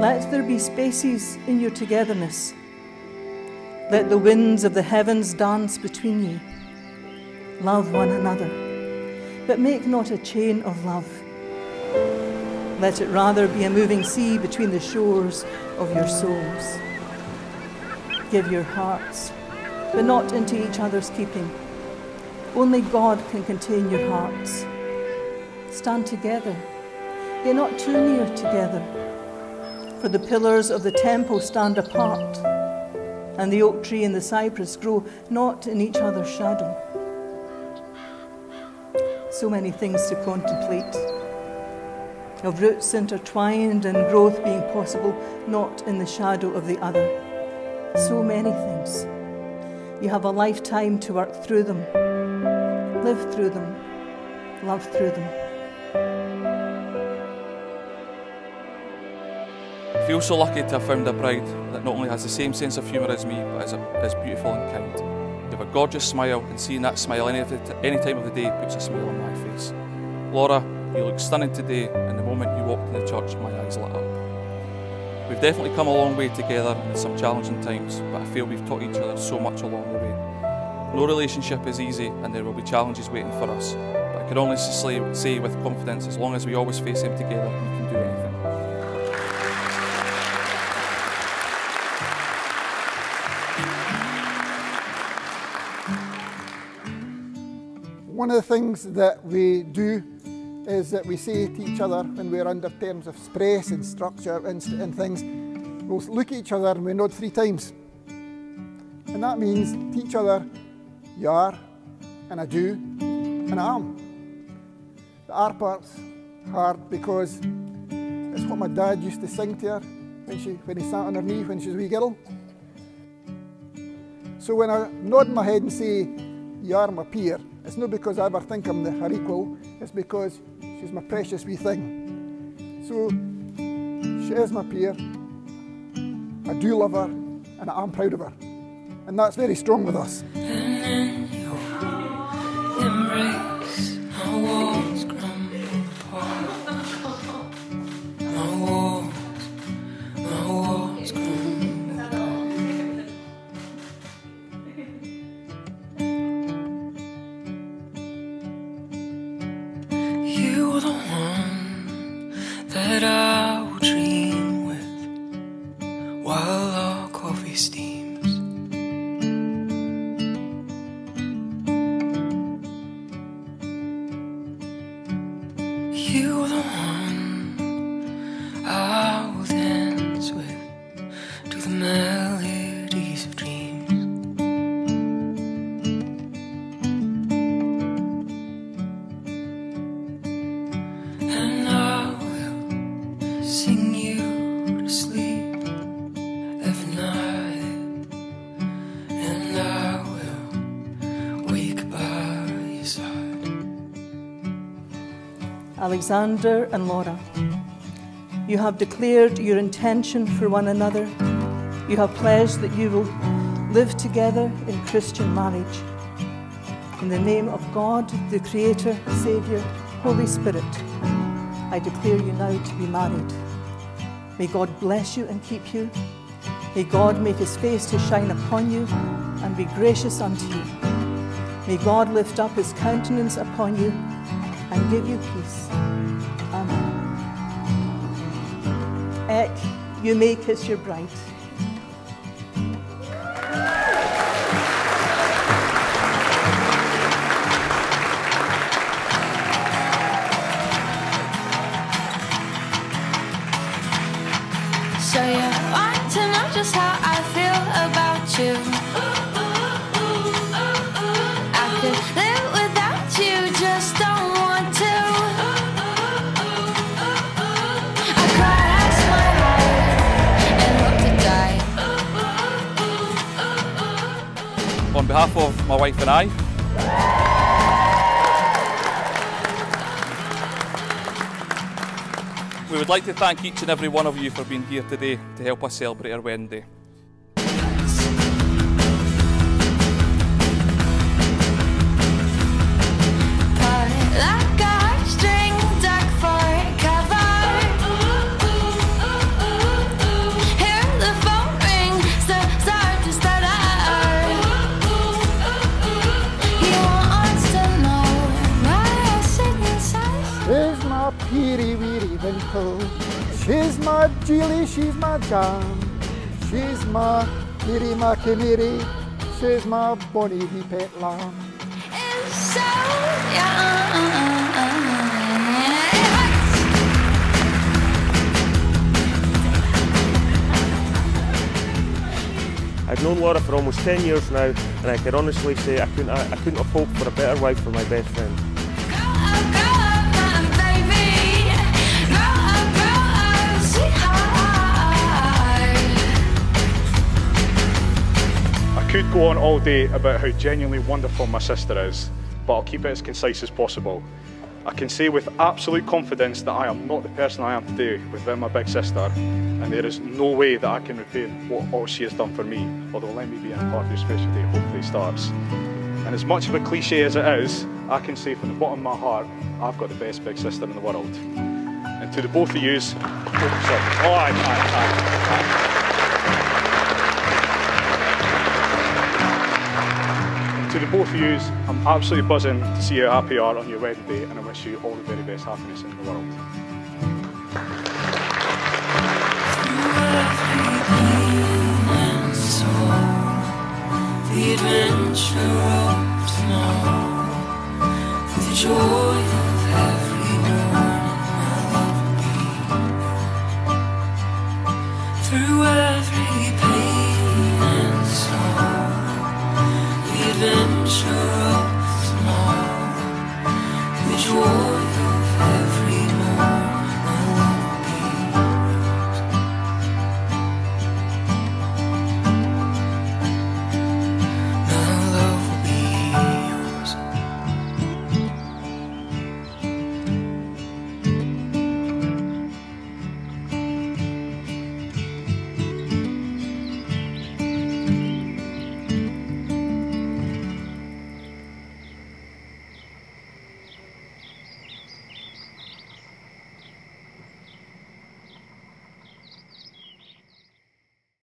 Let there be spaces in your togetherness. Let the winds of the heavens dance between you. Love one another, but make not a chain of love. Let it rather be a moving sea between the shores of your souls. Give your hearts, but not into each other's keeping. Only God can contain your hearts. Stand together, yet not too near together. For the pillars of the temple stand apart, and the oak tree and the cypress grow not in each other's shadow. So many things to contemplate of roots intertwined and growth being possible not in the shadow of the other. So many things. You have a lifetime to work through them, live through them, love through them. Feel so lucky to have found a bride that not only has the same sense of humour as me, but is, a, is beautiful and kind. You have a gorgeous smile, and seeing that smile any, any time of the day puts a smile on my face. Laura, you look stunning today, and the moment you walked in the church, my eyes lit up. We've definitely come a long way together in some challenging times, but I feel we've taught each other so much along the way. No relationship is easy, and there will be challenges waiting for us, but I can only say with confidence as long as we always face them together, we can do anything. One of the things that we do is that we say to each other when we're under terms of express and structure and, and things, we'll look at each other and we nod three times. And that means to each other, you are, and I do, and I am. The R part's hard because it's what my dad used to sing to her when, she, when he sat on her knee when she was a wee girl. So when I nod my head and say, you are my peer, it's not because I ever think I'm the, her equal, it's because she's my precious wee thing. So she is my peer. I do love her and I am proud of her. And that's very strong with us. tasty. Alexander and Laura. You have declared your intention for one another. You have pledged that you will live together in Christian marriage. In the name of God, the Creator, Saviour, Holy Spirit, I declare you now to be married. May God bless you and keep you. May God make his face to shine upon you and be gracious unto you. May God lift up his countenance upon you and give you peace. Amen. Ek, you may kiss your bride. So you want to know just how I feel about you. Behalf of my wife and I, we would like to thank each and every one of you for being here today to help us celebrate our wedding day. My peery weary winkle. She's my Julie, she's my jam. She's my Miri, my canary. She's my bonny wee pet lamb. It's so young. I've known Laura for almost 10 years now, and I can honestly say I couldn't, I, I couldn't have hoped for a better wife for my best friend. Could go on all day about how genuinely wonderful my sister is, but I'll keep it as concise as possible. I can say with absolute confidence that I am not the person I am today without my big sister, and there is no way that I can repay what all she has done for me, although let me be in part of your special day hopefully starts. And as much of a cliche as it is, I can say from the bottom of my heart, I've got the best big sister in the world. And to the both of yous, oh, sorry. Oh, aye, aye, aye. To the both of you, I'm absolutely buzzing to see how happy you are on your wedding day, and I wish you all the very best happiness in the world. The adventure of tomorrow, the joy